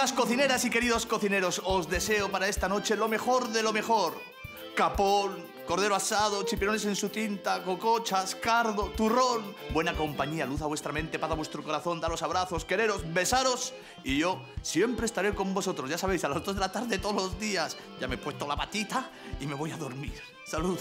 Queridas cocineras y queridos cocineros, os deseo para esta noche lo mejor de lo mejor. Capón, cordero asado, chipirones en su tinta, cocochas, cardo, turrón. Buena compañía, luz a vuestra mente, paz a vuestro corazón, daros abrazos, quereros, besaros. Y yo siempre estaré con vosotros, ya sabéis, a las 2 de la tarde todos los días. Ya me he puesto la patita y me voy a dormir. Salud.